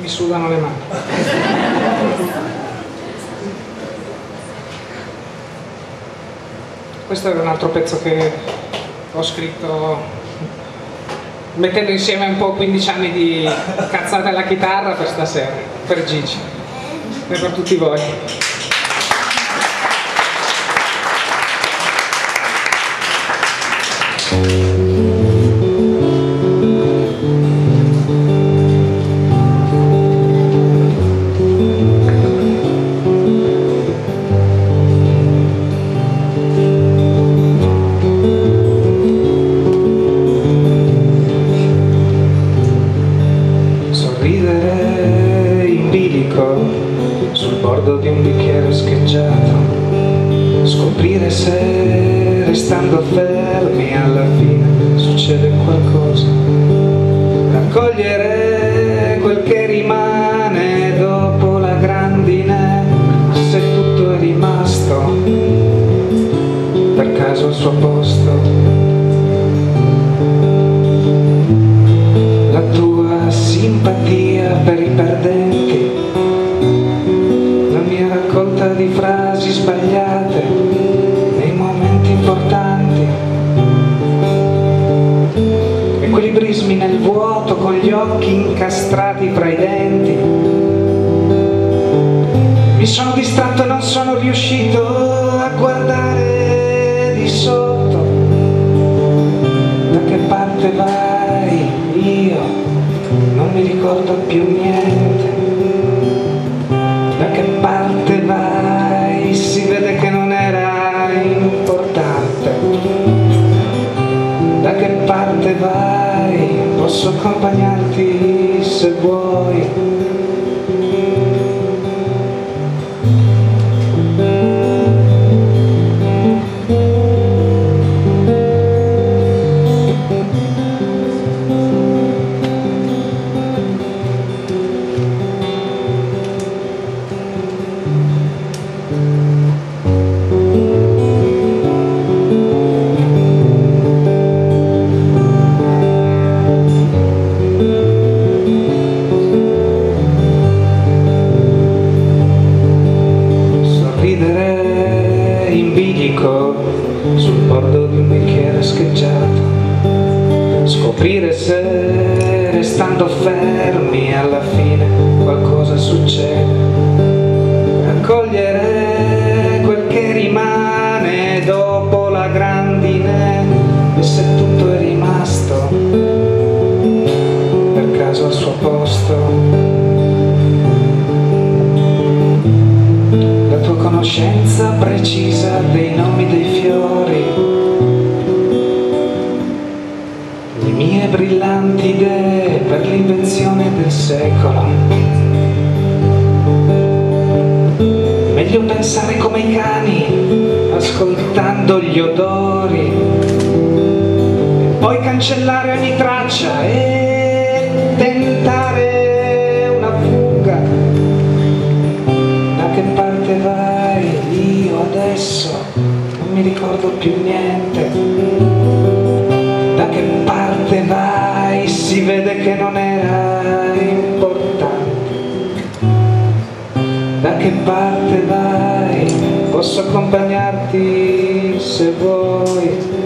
mi sudano le mani. Questo è un altro pezzo che ho scritto mettendo insieme un po' 15 anni di cazzate alla chitarra per stasera, per Gigi e per tutti voi. Sorridere in bilico sul bordo di un bicchiere scheggiato, scoprire se restando fermi alla fine succede qualcosa, raccogliere quel che rimane dopo la grandine, se tutto è rimasto per caso al suo posto. Equilibrismi nel vuoto con gli occhi incastrati fra i denti. Mi sono distratto e non sono riuscito a guardare di sotto. Da che parte vai? Io non mi ricordo più niente. Da che parte vai? Si vede che non era importante parte vai posso accompagnarti se vuoi sul bordo di un bicchiere scheggiato, scoprire se restando fermi alla fine qualcosa succede, raccogliere quel che rimane dopo la grandine e se tutto è rimasto per caso al suo posto. Tua conoscenza precisa dei nomi dei fiori, le mie brillanti idee per l'invenzione del secolo. Meglio pensare come i cani, ascoltando gli odori, e poi cancellare ogni traccia e tentare mi ricordo più niente. Da che parte vai? Si vede che non era importante. Da che parte vai? Posso accompagnarti se vuoi.